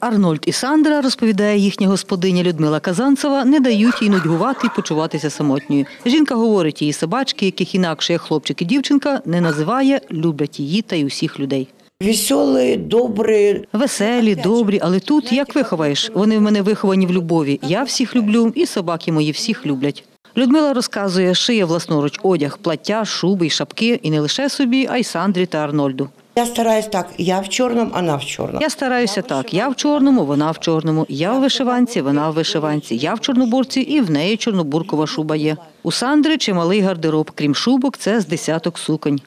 Арнольд і Сандра, розповідає їхня господиня Людмила Казанцева, не дають їй нудьгувати і почуватися самотньою. Жінка говорить, її собачки, яких інакше як хлопчик і дівчинка, не називає, люблять її та й усіх людей. Веселые, добрые. Веселі, добрі, але тут як виховаєш? Вони в мене виховані в любові. Я всіх люблю, і собаки мої всіх люблять. Людмила розказує, шиє власноруч одяг, плаття, шуби й шапки, і не лише собі, а й Сандрі та Арнольду. Я стараюсь так, я в черном, она в черном. Я стараюся так. Я в чорному, вона в чорному. Я в вишиванці, вона в вишиванці. Я в чорнобурці і в неї чорнобуркова шуба є. У Сандри чималий гардероб, крім шубок, це з десяток суконь.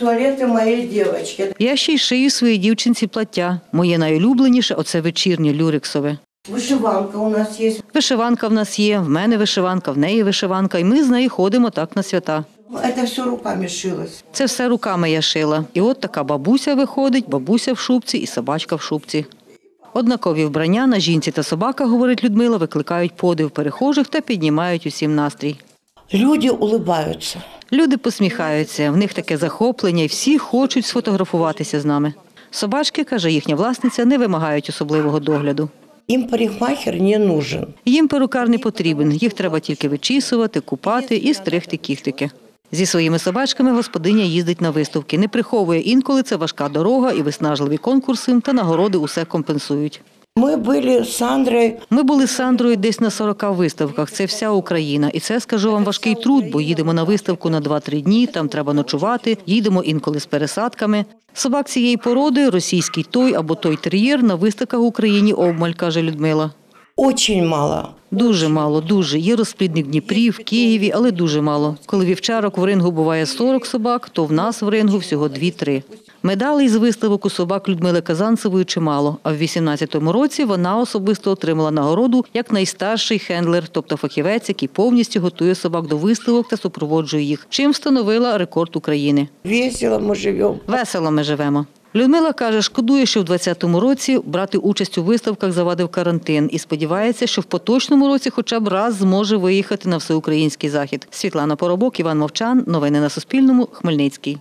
Туалеты моей девочки. Я ще й шию своїй дівчинці плаття. Моє найулюбленіше оце вечірнє люрексове. Вышиванка у нас есть. Вишиванка в нас є, в мене вишиванка, в неї вишиванка, і ми з нею ходимо так на свята. Это все руками шилось. Це все руками я шила. І от така бабуся виходить, бабуся в шубці і собачка в шубці. Однакові вбрання на жінці та собака, говорить Людмила, викликають подив перехожих та піднімають усім настрій. Люди улыбаются. Люди посміхаються, в них таке захоплення, і всі хочуть сфотографуватися з нами. Собачки, каже їхня власниця, не вимагають особливого догляду. Им парикмахер не нужен. Їм перукар не потрібен, їх треба тільки вичісувати, купати і стригти кіхтики. Зі своїми собачками господиня їздить на виставки, не приховує інколи це важка дорога і виснажливі конкурси та нагороди усе компенсують. Мы были с Сандрой. Ми були з Сандрою десь на 40 виставках. Це вся Україна. І це скажу вам важкий труд, бо їдемо на виставку на 2-3 дні. Там треба ночувати. Їдемо інколи з пересадками. Собак цієї породи, російський той або той тер'єр на виставках в Україні обмаль, каже Людмила. Очень мало. Дуже мало, дуже. Є розплідник в Дніпрі, в Києві, але дуже мало. Коли вівчарок в рингу буває 40 собак, то в нас в рингу всього 2-3. Медалей з виставок у собак Людмили Казанцевої чимало. А в 18-му році вона особисто отримала нагороду як найстарший хендлер, тобто фахівець, який повністю готує собак до виставок та супроводжує їх, чим встановила рекорд України. Весело мы живем. Весело ми живемо. Людмила каже, шкодує, що в 2020 році брати участь у виставках завадив карантин і сподівається, що в поточному році хоча б раз зможе виїхати на всеукраїнський захід. Світлана Поробок, Іван Мовчан. Новини на Суспільному. Хмельницький.